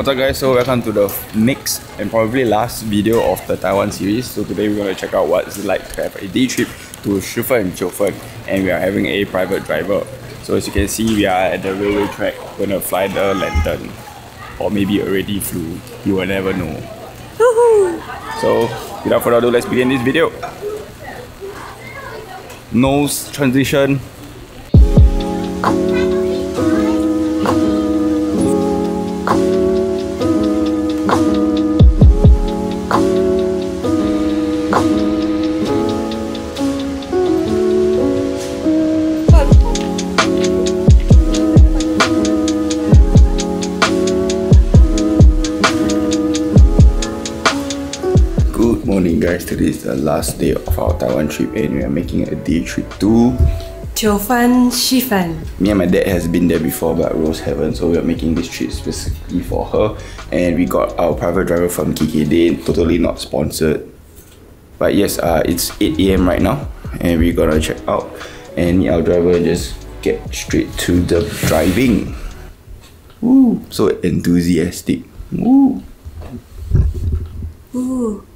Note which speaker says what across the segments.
Speaker 1: What's up guys, so welcome to the next and probably last video of the Taiwan series. So today we're going to check out what it's like to have a day trip to Shifen, and Jiufen and we are having a private driver. So as you can see, we are at the railway track, going to fly the lantern. Or maybe already flew, you will never know. So without further ado, let's begin this video. Nose transition. is the last day of our Taiwan trip and we are making a day trip to
Speaker 2: Jiufen Shifen.
Speaker 1: Me and my dad has been there before but Rose haven't so we are making this trip specifically for her and we got our private driver from KKday totally not sponsored but yes uh, it's 8am right now and we're gonna check out and our driver just get straight to the driving. Woo, so enthusiastic. Woo.
Speaker 2: Ooh.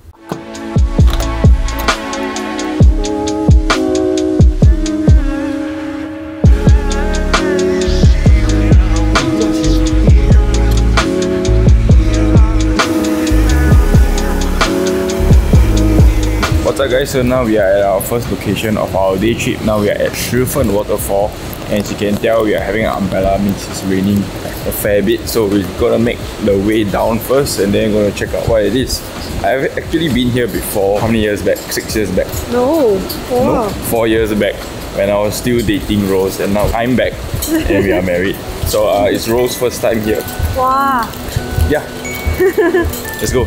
Speaker 1: Guys, so now we are at our first location of our day trip. Now we are at Shifen Waterfall and as you can tell we are having an umbrella means it's raining a fair bit so we're gonna make the way down first and then gonna check out what it is. I've actually been here before, how many years back? Six years back.
Speaker 2: No
Speaker 1: No, four years back when I was still dating Rose and now I'm back and we are married. So uh, it's Rose's first time here.
Speaker 2: Wow.
Speaker 1: Yeah. Let's go.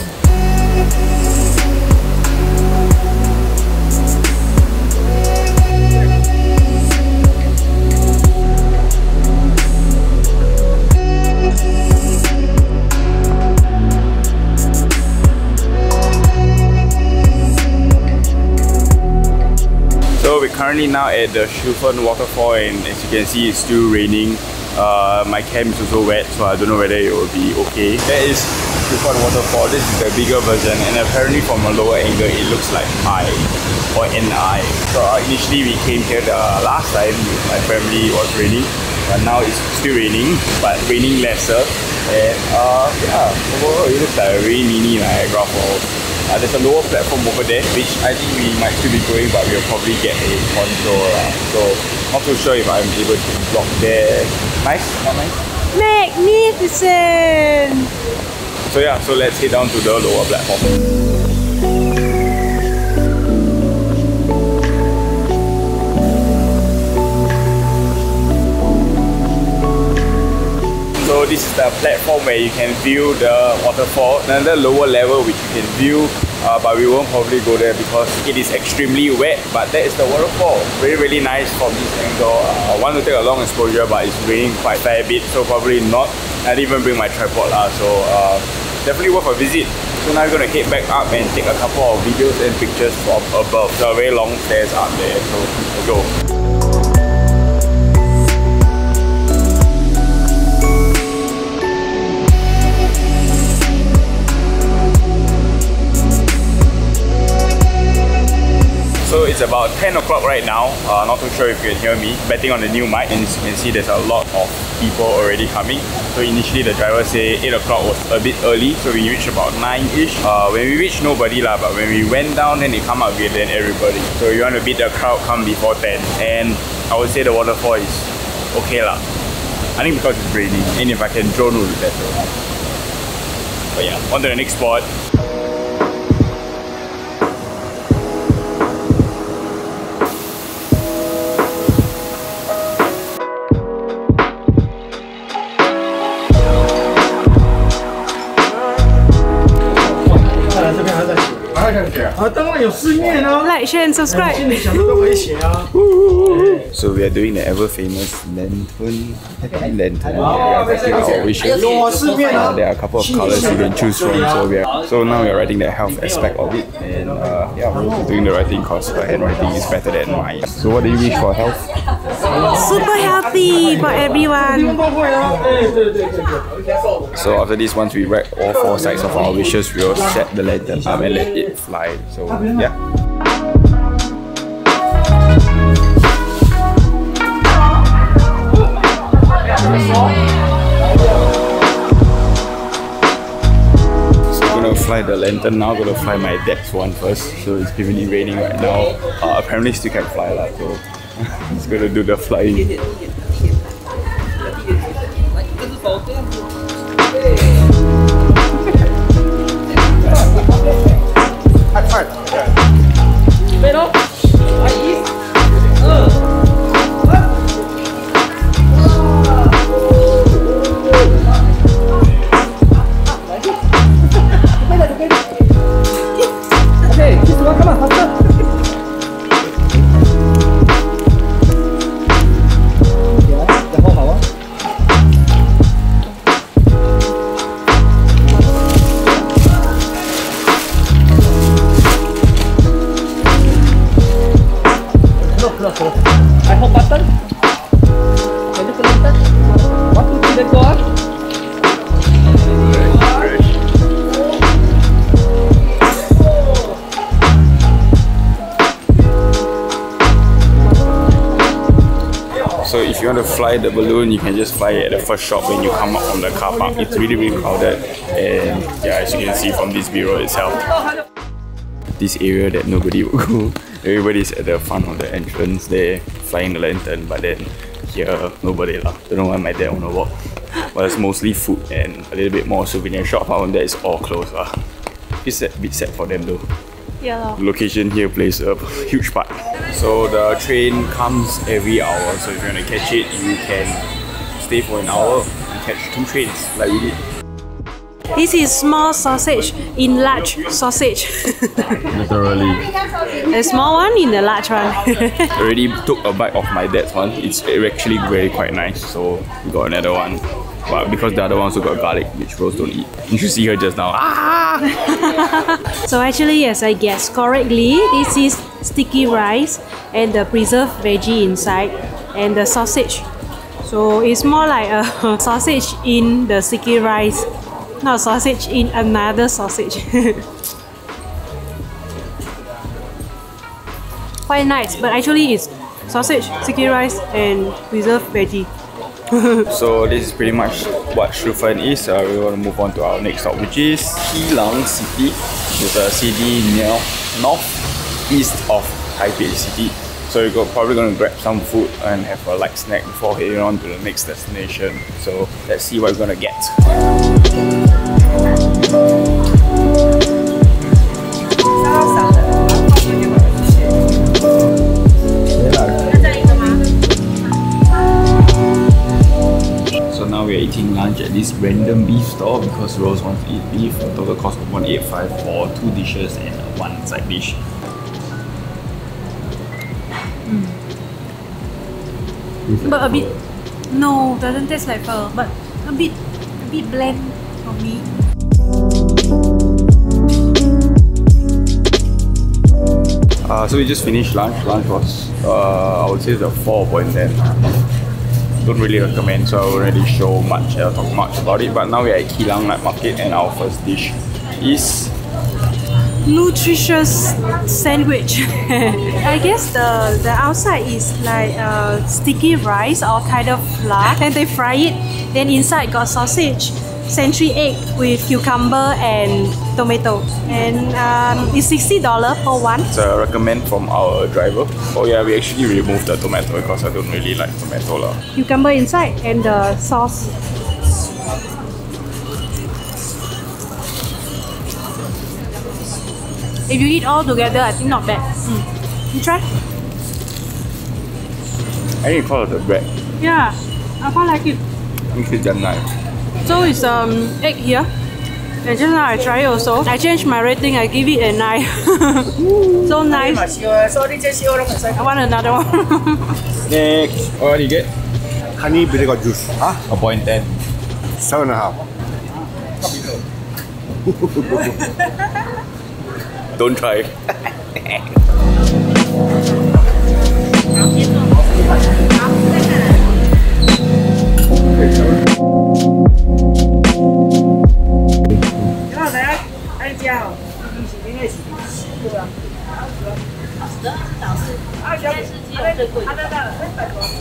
Speaker 1: Currently now at the Shifen waterfall and as you can see it's still raining. Uh, my cam is also wet so I don't know whether it will be okay. That is Shifen waterfall. This is the bigger version and apparently from a lower angle it looks like I or NI. So uh, initially we came here the last time my family was raining but now it's still raining but raining lesser and uh, yeah overall it looks like a very mini Niagara Falls. Uh, there's a lower platform over there, which I think we might still be going, but we'll probably get a contour. Uh, so, not too sure if I'm able to vlog there. Nice? Not nice?
Speaker 2: Magnificent
Speaker 1: So yeah, so let's head down to the lower platform. So this is the platform where you can view the waterfall. Another lower level which you can view, uh, but we won't probably go there because it is extremely wet. But that is the waterfall. Really, really nice from this angle. Uh, I want to take a long exposure, but it's raining quite fair bit, so probably not. I didn't even bring my tripod, uh, so uh, definitely worth a visit. So now we're gonna head back up and take a couple of videos and pictures from above. Are very long stairs up there, so let's go. So it's about 10 o'clock right now. Uh, not too sure if you can hear me. Betting on the new mic, and as you can see, there's a lot of people already coming. So initially, the driver said 8 o'clock was a bit early, so we reached about 9-ish. Uh, when we reached, nobody lah, but when we went down, then they come up again, then everybody. So you want to beat the crowd, come before 10. And I would say the waterfall is okay lah. I think because it's raining, and if I can drone, it would be better. But yeah, on to the next spot.
Speaker 2: like, share and subscribe.
Speaker 1: so we are doing the ever famous lantern, happy lantern. Yeah, our wishes. There are a couple of colors you can choose from. So we are, so now we are writing the health aspect of it, and uh, yeah, we're doing the writing Cause my handwriting is better than mine. So what do you wish for health?
Speaker 2: Super healthy for everyone.
Speaker 1: So after this, once we write all four sides of our wishes, we will set the lantern up and let it fly. So yeah. Fly the lantern now, gonna fly my dad's one first. So it's heavily raining right now. Uh, apparently still can fly lah, so it's gonna do the flying.
Speaker 3: You
Speaker 1: want to fly the balloon, you can just fly it at the first shop when you come up from the car park. It's really, really crowded. And yeah, as you can see from this bureau itself, this area that nobody would go. Everybody's at the front of the entrance there, flying the lantern, but then here, nobody lah. Don't know why my dad wanna walk. But it's mostly food and a little bit more souvenir shop. That, it's all closed lah. It's a bit sad for them though.
Speaker 2: Yeah.
Speaker 1: The location here plays a huge part. So the train comes every hour. So if you want to catch it, you can stay for an hour and catch two trains like we did.
Speaker 2: This is small sausage in large sausage.
Speaker 1: Literally.
Speaker 2: a small one in the large one.
Speaker 1: Already took a bite of my dad's one. It's actually very quite nice. So we got another one. But because the other one also got garlic, which Rose don't eat. You should see her just now. Ah!
Speaker 2: so actually, yes, I guess correctly, this is sticky rice and the preserved veggie inside and the sausage. So it's more like a sausage in the sticky rice, not sausage in another sausage. Quite nice, but actually it's sausage, sticky rice and preserved veggie.
Speaker 1: So this is pretty much what Shifen is. Uh, we want to move on to our next stop, which is Keelung City. It's a city near north east of Taipei City. So we're probably going to grab some food and have a light snack before heading on to the next destination. So let's see what we're going to get. So now we're eating lunch at this random beef store because Rose wants to eat beef. Total cost of 185 for two dishes and one side dish.
Speaker 2: But a bit no, doesn't taste like pho, but a bit a bit bland for me.
Speaker 1: Uh, so we just finished lunch. Lunch was, uh, I would say, the 4.10. Don't really recommend, so I won't really show much, uh, talk much about it. But now we're at Keelung Night Market, and our first dish is
Speaker 2: nutritious sandwich. I guess the the outside is like uh, sticky rice or kind of flour, and they fry it. Then inside got sausage, century egg with cucumber and tomato, and um, it's sixty dollar for one.
Speaker 1: It's a recommend from our driver. Oh yeah, we actually removed the tomato because I don't really like tomato lah.
Speaker 2: Cucumber inside and the sauce. If you eat all together, I think not bad. Mm. You try?
Speaker 1: I think you call it the bread.
Speaker 2: Yeah, I quite like it.
Speaker 1: I think it's damn nice.
Speaker 2: So it's um egg here. And just now I try it also. I changed my rating. I give it a nine. so nice. I want another one.
Speaker 1: Next, what do you get?
Speaker 4: honey vinegar juice.
Speaker 1: Huh? A point ten.
Speaker 4: Seven and a half.
Speaker 1: Don't try.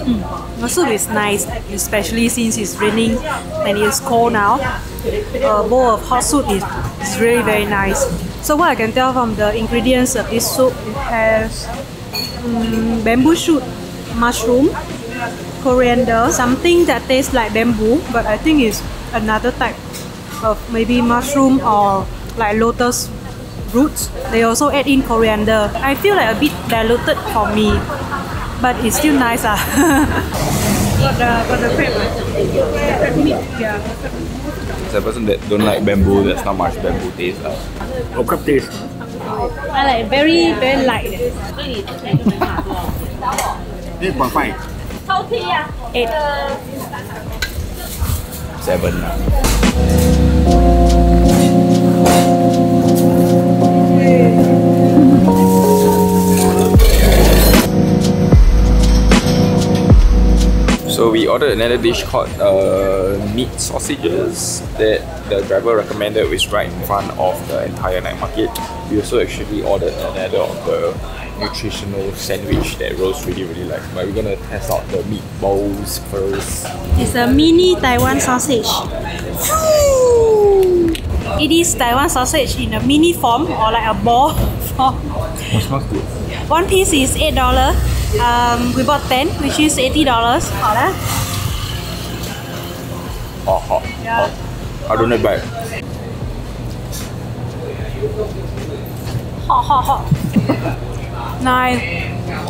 Speaker 1: Mm.
Speaker 2: The soup is nice, especially since it's raining and it's cold now. A bowl of hot soup is, is really very nice. So what I can tell from the ingredients of this soup, it has mm, bamboo shoot, mushroom, coriander, something that tastes like bamboo, but I think it's another type of maybe mushroom or like lotus roots. They also add in coriander. I feel like a bit diluted for me, but it's still nice ah. but the but the crab, ah, meat, yeah.
Speaker 1: As a person that don't like bamboo, there's not much bamboo taste. lah.
Speaker 4: Oh, crab taste.
Speaker 2: I like very very light. eh.
Speaker 4: 8.5.
Speaker 2: Eight.
Speaker 1: Seven. lah. So we ordered another dish called uh, meat sausages that the driver recommended was right in front of the entire night market. We also actually ordered another of the nutritional sandwich that Rose really really likes. But we're gonna test out the meatballs first.
Speaker 2: It's a mini Taiwan sausage. It is Taiwan sausage in a mini form or like a ball form.
Speaker 1: It smells good.
Speaker 2: One piece is eight dollar. Um, we bought ten, which is eighty dollars. 好了。
Speaker 1: Oh, hot.
Speaker 2: Yeah.
Speaker 1: I don't know but
Speaker 2: Hot, hot, hot. Nine.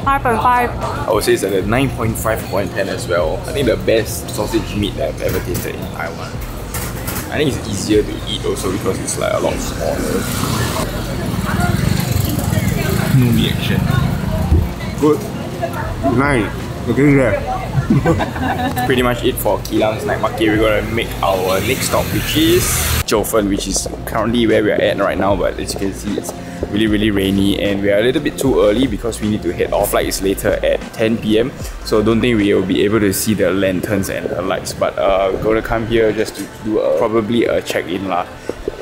Speaker 2: Five point five.
Speaker 1: I would say it's like a 9.5 point 10 as well. I think the best sausage meat that I've ever tasted in Taiwan. I think it's easier to eat also because it's like a lot smaller. No reaction.
Speaker 4: Good. Nice. Okay, there.
Speaker 1: Pretty much it for Keelung's night market. We're gonna make our next stop, which is Jiufen, which is currently where we're at right now. But as you can see, it's really, really rainy, and we're a little bit too early because we need to head off. Flight is later at 10 p.m. So don't think we will be able to see the lanterns and the lights. But uh, we're gonna come here just to do a, probably a check-in lah.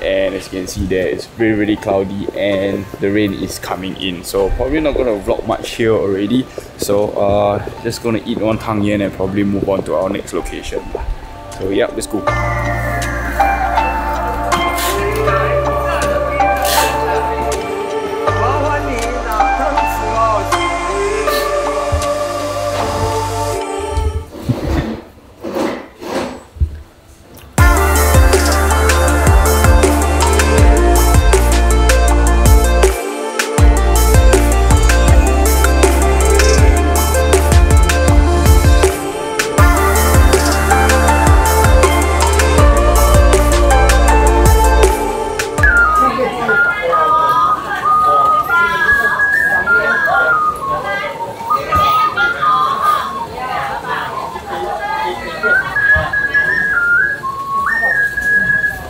Speaker 1: And as you can see there, it's really, really cloudy and the rain is coming in. So probably not gonna vlog much here already. So uh, just gonna eat one tang yen and probably move on to our next location. So yeah, let's go.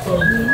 Speaker 1: Cầu.